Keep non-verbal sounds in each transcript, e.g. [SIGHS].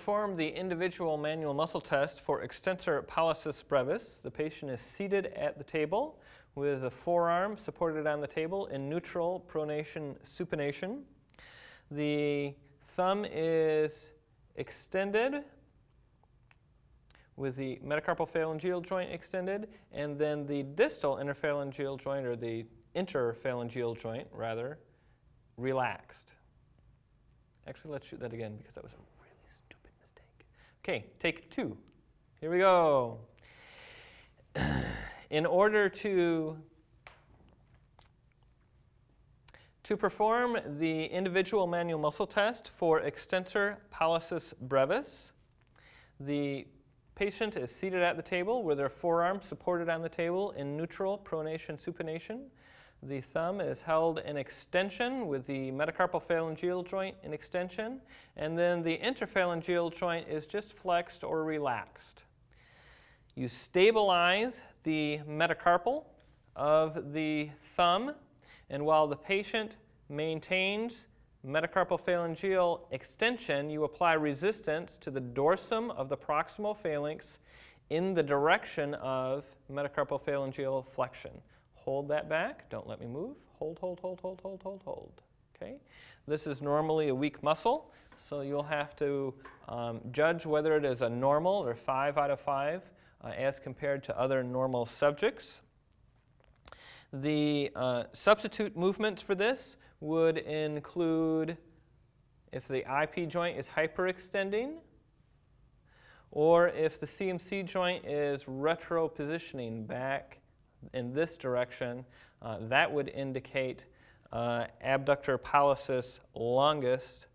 Perform the individual manual muscle test for extensor pollicis brevis. The patient is seated at the table with a forearm supported on the table in neutral pronation supination. The thumb is extended with the metacarpal phalangeal joint extended, and then the distal interphalangeal joint, or the interphalangeal joint, rather, relaxed. Actually, let's shoot that again because that was Okay, take two. Here we go. [SIGHS] In order to to perform the individual manual muscle test for extensor pollicis brevis, the patient is seated at the table with their forearms supported on the table in neutral pronation supination. The thumb is held in extension with the metacarpal phalangeal joint in extension, and then the interphalangeal joint is just flexed or relaxed. You stabilize the metacarpal of the thumb, and while the patient maintains metacarpal phalangeal extension, you apply resistance to the dorsum of the proximal phalanx in the direction of metacarpal phalangeal flexion. Hold that back. Don't let me move. Hold, hold, hold, hold, hold, hold, hold. Okay? This is normally a weak muscle, so you'll have to um, judge whether it is a normal or 5 out of 5 uh, as compared to other normal subjects. The uh, substitute movements for this would include if the IP joint is hyperextending, or if the CMC joint is retropositioning back in this direction, uh, that would indicate uh, abductor pollicis longus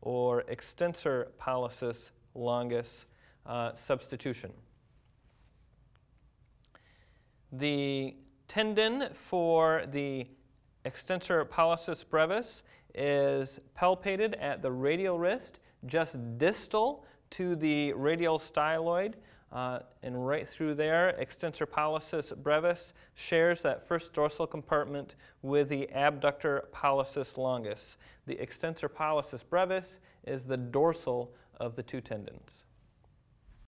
or extensor pollicis longus uh, substitution. The tendon for the extensor pollicis brevis is palpated at the radial wrist, just distal to the radial styloid. Uh, and right through there, extensor pollicis brevis shares that first dorsal compartment with the abductor pollicis longus. The extensor pollicis brevis is the dorsal of the two tendons.